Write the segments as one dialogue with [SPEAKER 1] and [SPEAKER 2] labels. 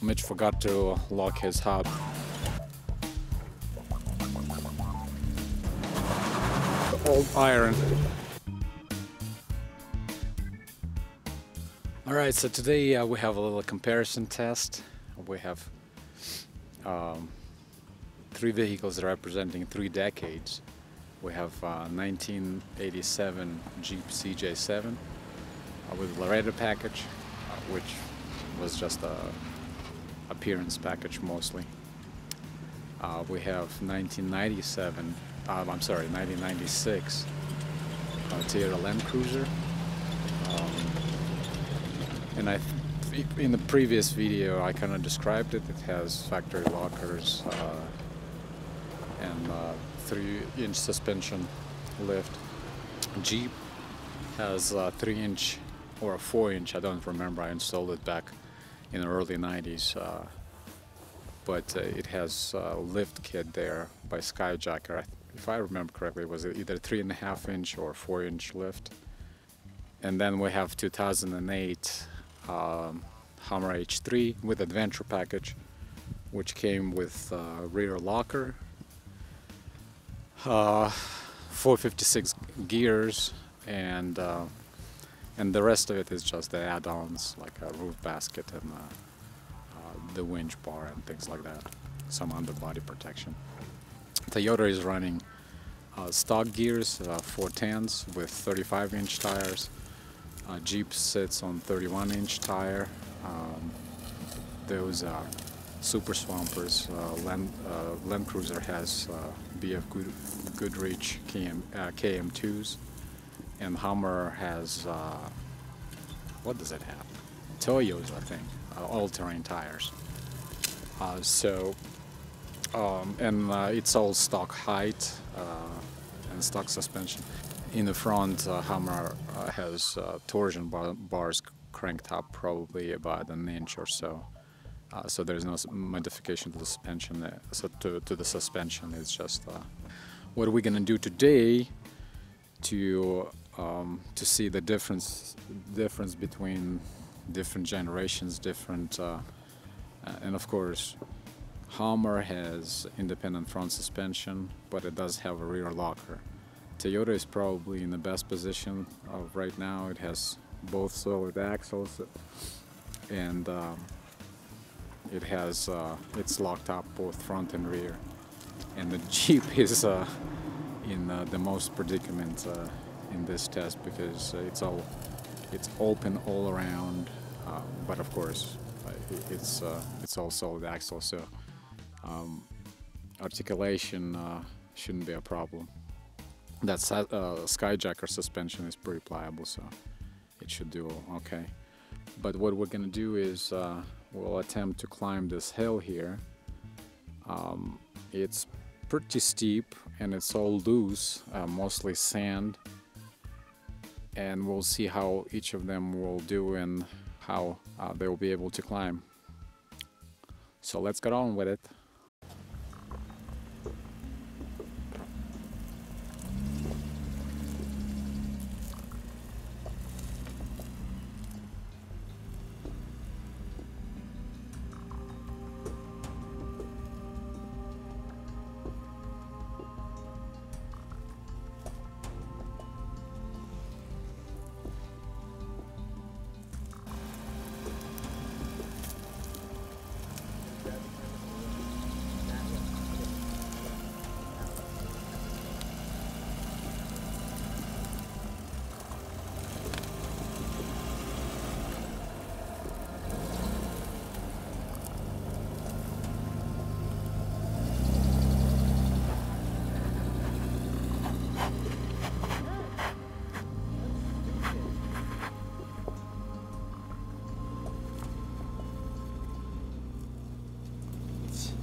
[SPEAKER 1] Mitch forgot to lock his hub. Old iron. Alright, so today uh, we have a little comparison test. We have um, three vehicles representing three decades. We have uh, 1987 Jeep CJ7 uh, with Laredo package, uh, which was just a appearance package mostly. Uh, we have 1997, uh, I'm sorry, 1996 uh, Toyota Land Cruiser. Um, and I, in the previous video, I kind of described it. It has factory lockers uh, and uh, three-inch suspension lift. Jeep has a three-inch or a four-inch. I don't remember. I installed it back in the early 90s. Uh, but uh, it has a lift kit there by Skyjacker. If I remember correctly, it was either three and a half inch or four inch lift. And then we have 2008 um, Hummer H3 with adventure package, which came with uh, rear locker, uh, 456 gears, and uh, and the rest of it is just the add-ons like a roof basket and uh, uh, the winch bar and things like that. Some underbody protection. Toyota is running uh, stock gears, uh, 410s with 35 inch tires. Uh, Jeep sits on 31 inch tire. Um, those are super swampers. Uh, Land, uh, Land Cruiser has uh, BF Good, Goodrich KM, uh, KM2s, and Hummer has uh, what does it have? Toyos, I think, uh, all-terrain tires. Uh, so, um, and uh, it's all stock height uh, and stock suspension. In the front, uh, Hummer has torsion bar- bars cranked up probably about an inch or so. Uh, so there's no modification to the suspension. So to, to the suspension, it's just uh, what are we gonna do today to um, to see the difference difference between different generations, different, uh, uh, and of course, Hummer has independent front suspension, but it does have a rear locker. Toyota is probably in the best position of right now. It has both solid axles, and um, it has uh, it's locked up both front and rear. And the Jeep is uh, in uh, the most predicament uh, in this test because uh, it's all it's open all around, uh, but of course uh, it's uh, it's all solid axle, so um, articulation uh, shouldn't be a problem. That uh, Skyjacker suspension is pretty pliable, so it should do okay. But what we're gonna do is we'll attempt to climb this hill here. Um, it's pretty steep and it's all loose, mostly sand. And we'll see how each of them will do and how uh, they will be able to climb. So let's get on with it.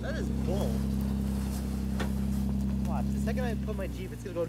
[SPEAKER 2] That is bull. Watch, the second I put my Jeep, it's gonna go.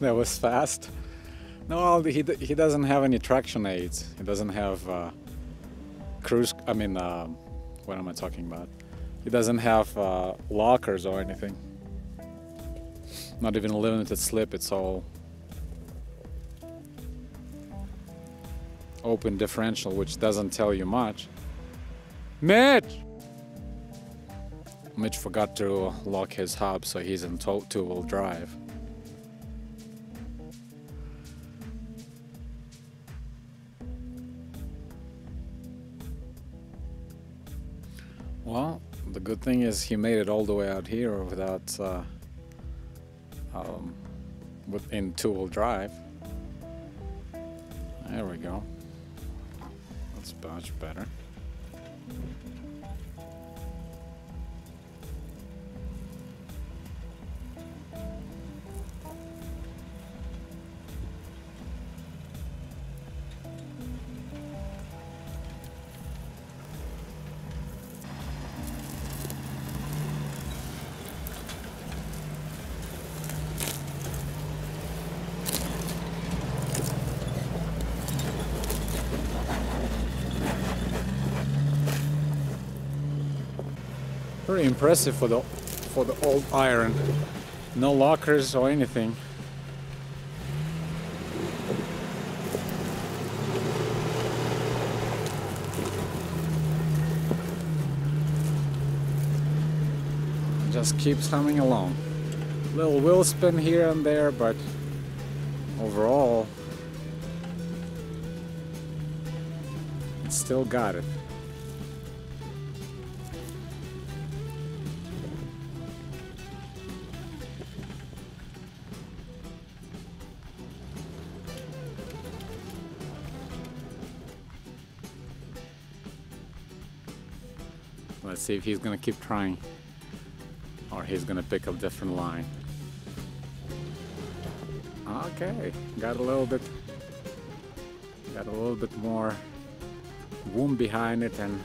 [SPEAKER 1] That was fast. No, he, he doesn't have any traction aids. He doesn't have uh, cruise. I mean, uh, what am I talking about? He doesn't have uh, lockers or anything. Not even a limited slip. It's all open differential, which doesn't tell you much. Mitch! Mitch forgot to lock his hub, so he's in two wheel drive. Well, the good thing is he made it all the way out here without uh, um, within two-wheel drive. There we go. That's much better. Pretty impressive for the for the old iron. No lockers or anything. Just keeps humming along. Little wheel spin here and there, but overall, it's still got it. Let's see if he's gonna keep trying or he's gonna pick a different line. Okay, got a little bit got a little bit more wound behind it and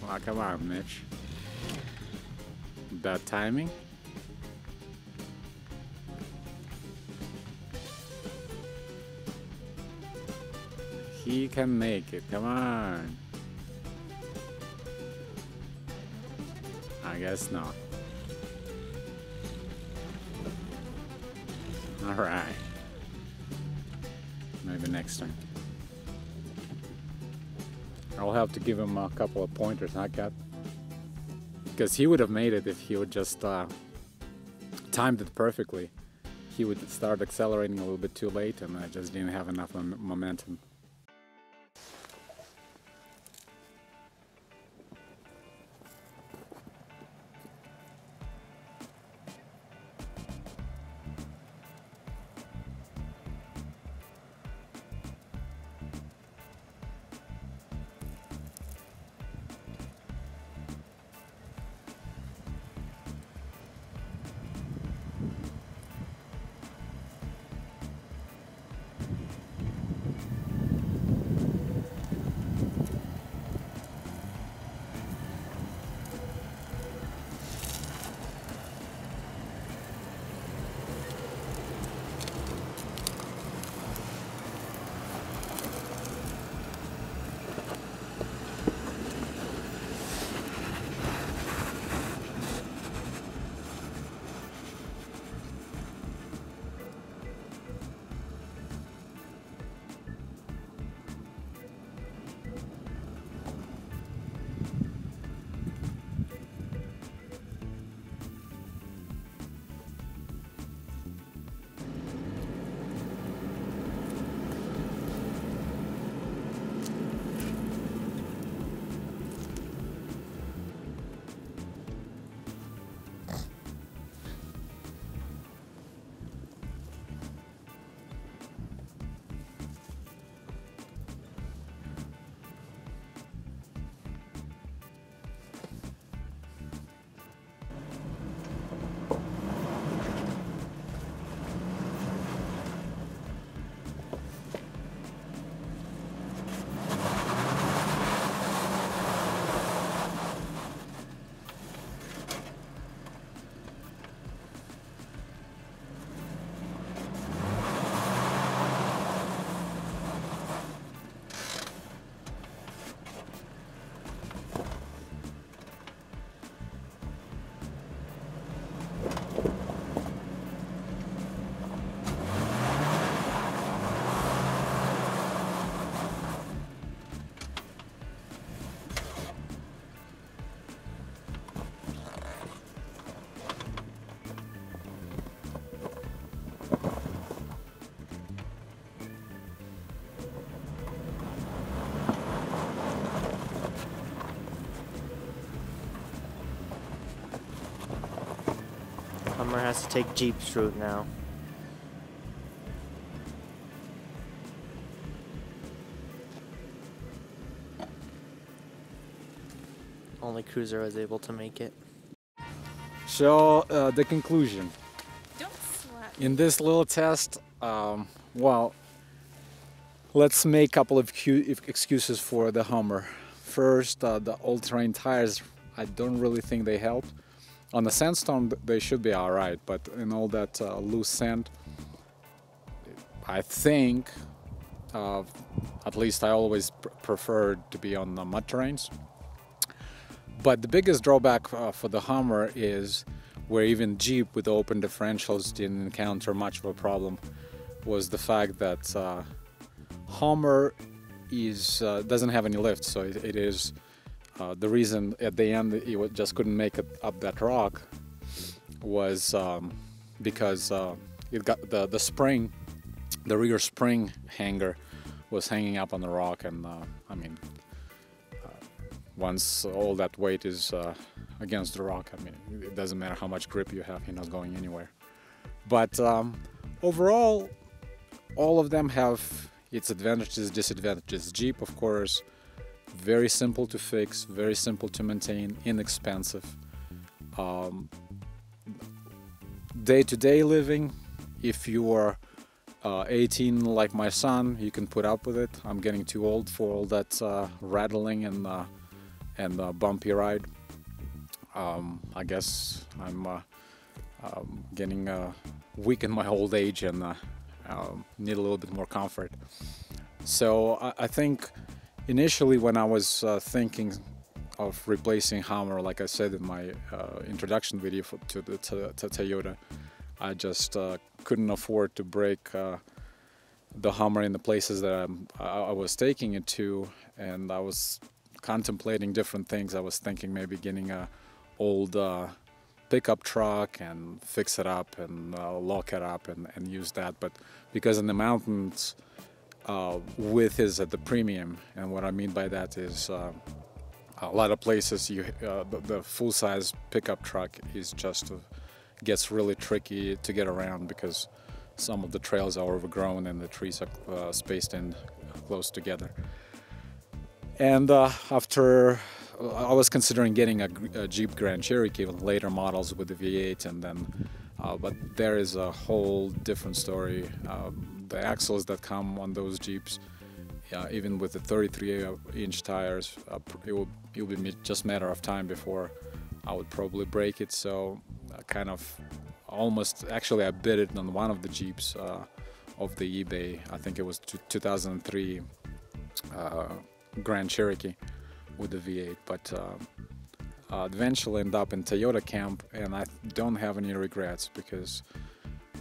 [SPEAKER 1] well, come on Mitch. Bad timing. He can make it, come on. I guess not. Alright. Maybe next time. I'll have to give him a couple of pointers, I Cat? Because he would have made it if he would just uh, timed it perfectly. He would start accelerating a little bit too late, and I just didn't have enough momentum.
[SPEAKER 3] Hummer has to take Jeep's route now. Only Cruiser was able to make it.
[SPEAKER 1] So uh, the conclusion
[SPEAKER 4] Don't slap.
[SPEAKER 1] in this little test, um, well, let's make a couple of excuses for the Hummer. First, uh, the all-terrain tires. I don't really think they helped. On the sandstone, they should be all right, but in all that uh, loose sand, I think, uh, at least I always pr- preferred to be on the mud terrains. But the biggest drawback uh, for the Hummer is where even Jeep with open differentials didn't encounter much of a problem was the fact that uh, Hummer is uh, doesn't have any lift, so it, it is uh, the reason at the end he just couldn't make it up that rock was um, because uh, it got the the spring, the rear spring hanger was hanging up on the rock, and uh, I mean once all that weight is uh, against the rock, I mean, it doesn't matter how much grip you have, you're not going anywhere. But um, overall, all of them have its advantages, disadvantages. Jeep, of course, very simple to fix, very simple to maintain, inexpensive. Um, day-to-day living, if you are uh, 18 like my son, you can put up with it. I'm getting too old for all that uh, rattling and uh, and uh, bumpy ride. Um, I guess I'm uh, um, getting uh, weak in my old age and um, need a little bit more comfort. So I, I think initially when I was uh, thinking of replacing Hummer, like I said in my uh, introduction video for, to the to, to Toyota, I just uh, couldn't afford to break uh, the Hummer in the places that I'm, I, was taking it to, and I was contemplating different things. I was thinking maybe getting a old uh, pickup truck and fix it up and uh, lock it up and, and use that. But because in the mountains, uh, width is at the premium, and what I mean by that is uh, a lot of places you uh, the, the full-size pickup truck is just uh, gets really tricky to get around because some of the trails are overgrown and the trees are uh, spaced in close together. And uh, after I was considering getting a, a Jeep Grand Cherokee with later models with the V8, and then, uh, but there is a whole different story. Um, the axles that come on those Jeeps, uh, even with the 33-inch tires, uh, it will it will be just matter of time before I would probably break it. So, uh, kind of, almost actually, I bid it on one of the Jeeps uh, of the eBay. I think it was 2003. Uh, Grand Cherokee with the V8, but uh, eventually end up in Toyota camp, and I don't have any regrets because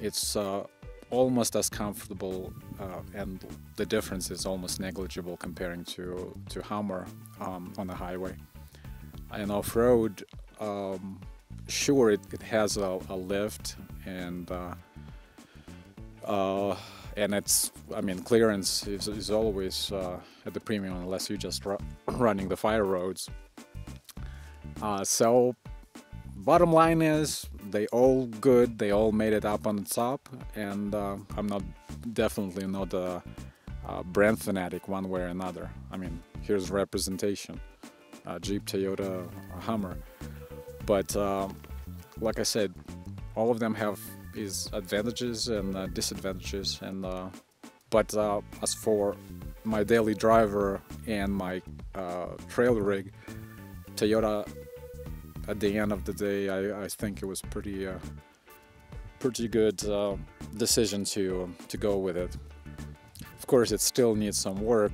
[SPEAKER 1] it's uh, almost as comfortable, uh, and the difference is almost negligible comparing to to Hummer um, on the highway. And off-road, um, sure, it, it has a, a lift and. Uh, uh, and it's I mean clearance is, is always uh, at the premium unless you're just ru- running the fire roads. Uh, so bottom line is they all good. They all made it up on the top, and uh, I'm not definitely not a, a brand fanatic one way or another. I mean here's representation: Jeep, Toyota, Hummer. But uh, like I said, all of them have is advantages and uh, disadvantages and uh, but uh, as for my daily driver and my trail rig Toyota at the end of the day I, I think it was pretty uh, pretty good uh, decision to to go with it of course it still needs some work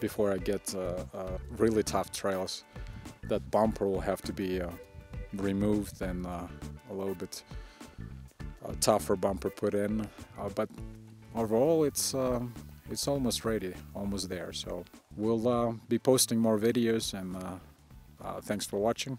[SPEAKER 1] before I get really tough trails that bumper will have to be removed and a little bit tougher bumper put in, uh, but overall it's uh, it's almost ready, almost there. So we'll uh, be posting more videos, and uh, uh, thanks for watching.